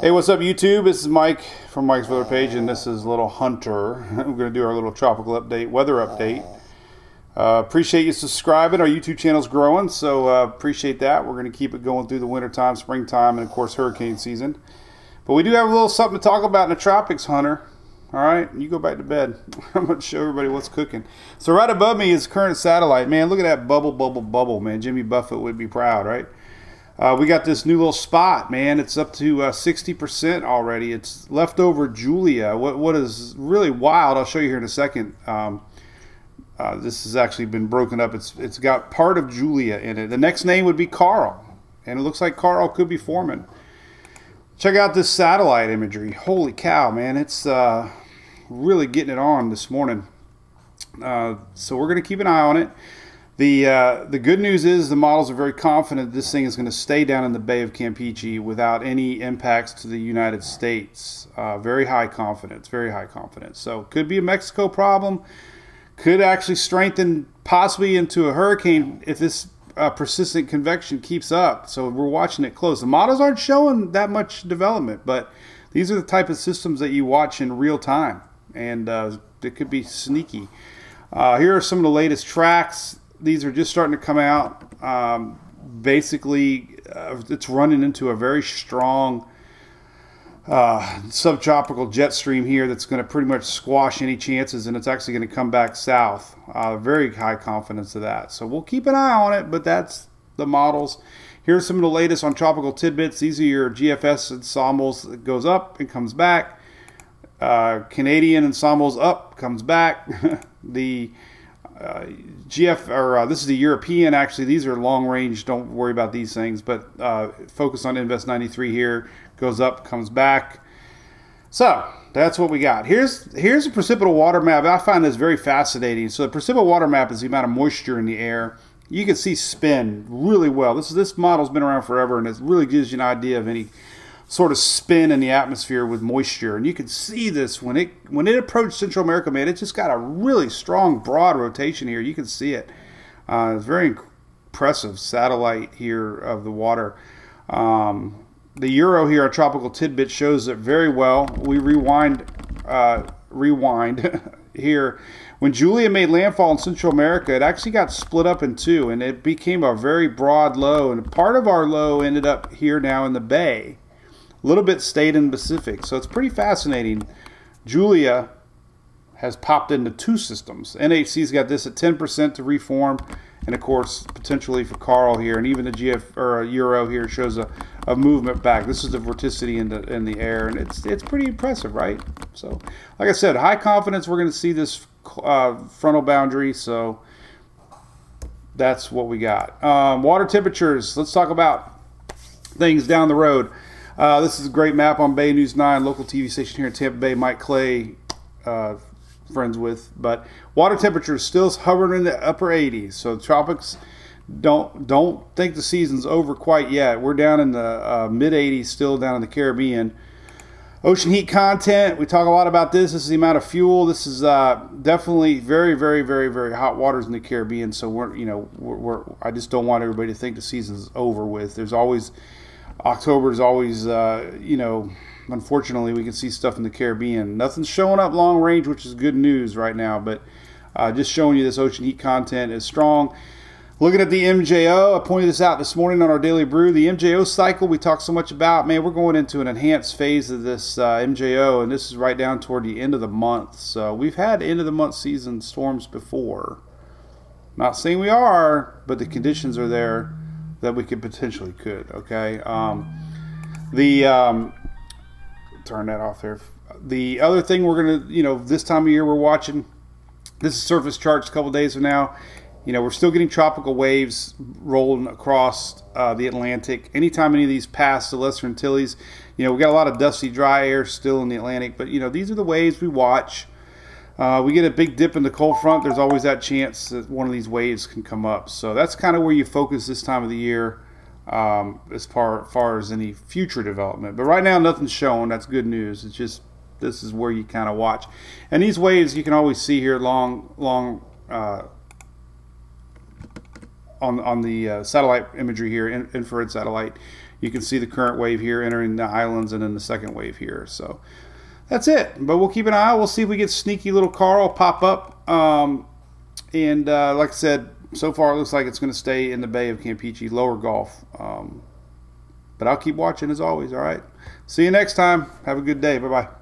Hey, what's up, YouTube? This is Mike from Mike's Weather Page, and this is Little Hunter. We're going to do our little tropical update, weather update. Uh, appreciate you subscribing. Our YouTube channel's growing, so uh, appreciate that. We're going to keep it going through the wintertime, springtime, and of course, hurricane season. But we do have a little something to talk about in the tropics, Hunter. All right, you go back to bed. I'm going to show everybody what's cooking. So right above me is current satellite. Man, look at that bubble, bubble, bubble, man. Jimmy Buffett would be proud, right? Uh, we got this new little spot, man. It's up to uh, 60% already. It's leftover Julia. What What is really wild, I'll show you here in a second. Um, uh, this has actually been broken up. It's It's got part of Julia in it. The next name would be Karl. And it looks like Karl could be forming. Check out this satellite imagery. Holy cow, man. It's uh, really getting it on this morning. Uh, so we're going to keep an eye on it. The, uh, the good news is the models are very confident this thing is going to stay down in the Bay of Campeche without any impacts to the United States. Uh, very high confidence, very high confidence. So could be a Mexico problem, could actually strengthen possibly into a hurricane if this uh, persistent convection keeps up. So we're watching it close. The models aren't showing that much development, but these are the type of systems that you watch in real time, and uh, it could be sneaky. Uh, here are some of the latest tracks these are just starting to come out. Um, basically, uh, it's running into a very strong uh, subtropical jet stream here that's going to pretty much squash any chances, and it's actually going to come back south. Uh, very high confidence of that. So we'll keep an eye on it, but that's the models. Here's some of the latest on tropical tidbits. These are your GFS ensembles. It goes up and comes back. Uh, Canadian ensembles up, comes back. the uh, GF or uh, this is the European. Actually, these are long range. Don't worry about these things, but uh, focus on Invest 93 here. Goes up, comes back. So that's what we got. Here's here's a precipitable water map. I find this very fascinating. So the precipitable water map is the amount of moisture in the air. You can see spin really well. This this model's been around forever, and it really gives you an idea of any sort of spin in the atmosphere with moisture. And you can see this when it when it approached Central America, man, it just got a really strong broad rotation here. You can see it. Uh, it's very impressive satellite here of the water. Um, the Euro here, a tropical tidbit, shows it very well. We rewind, uh, rewind here. When Julia made landfall in Central America, it actually got split up in two, and it became a very broad low. And part of our low ended up here now in the bay. Little bit stayed in Pacific. So it's pretty fascinating. Julia has popped into two systems. NHC's got this at 10% to reform, and of course, potentially for Karl here, and even the GF or Euro here shows a, a movement back. This is the vorticity in the in the air, and it's it's pretty impressive, right? So, like I said, high confidence. We're going to see this uh, frontal boundary. So that's what we got. Um, water temperatures. Let's talk about things down the road. Uh, this is a great map on Bay News 9, local TV station here in Tampa Bay. Mike Clay, uh, friends with. But water temperature is still hovering in the upper 80s. So tropics don't don't think the season's over quite yet. We're down in the uh, mid 80s still down in the Caribbean. Ocean heat content. We talk a lot about this. This is the amount of fuel. This is uh, definitely very, very, very, very hot waters in the Caribbean. So we're, you know, we're, we're, I just don't want everybody to think the season's over with. There's always October is always, uh, you know, unfortunately, we can see stuff in the Caribbean. Nothing's showing up long range, which is good news right now, but uh, just showing you this ocean heat content is strong. Looking at the MJO, I pointed this out this morning on our daily brew. The MJO cycle we talk so much about, man, we're going into an enhanced phase of this uh, MJO, and this is right down toward the end of the month. So we've had end of the month season storms before. Not saying we are, but the conditions are there that we could potentially could. Okay. Um, the um, turn that off there. The other thing we're gonna, you know, this time of year we're watching. This is surface charts a couple days from now. You know, we're still getting tropical waves rolling across uh, the Atlantic. Anytime any of these pass the Lesser Antilles, you know, we got a lot of dusty, dry air still in the Atlantic. But you know, these are the waves we watch. Uh, we get a big dip in the cold front, there's always that chance that one of these waves can come up. So that's kind of where you focus this time of the year um, as far, far as any future development. But right now, nothing's showing. That's good news. It's just this is where you kind of watch. And these waves you can always see here long, long uh, on on the uh, satellite imagery here, in, infrared satellite. you can see the current wave here entering the islands and then the second wave here. So that's it. But we'll keep an eye. We'll see if we get sneaky little Karl pop up. Um, and uh, like I said, so far it looks like it's going to stay in the Bay of Campeche, lower Gulf. Um, but I'll keep watching as always. All right. See you next time. Have a good day. Bye bye.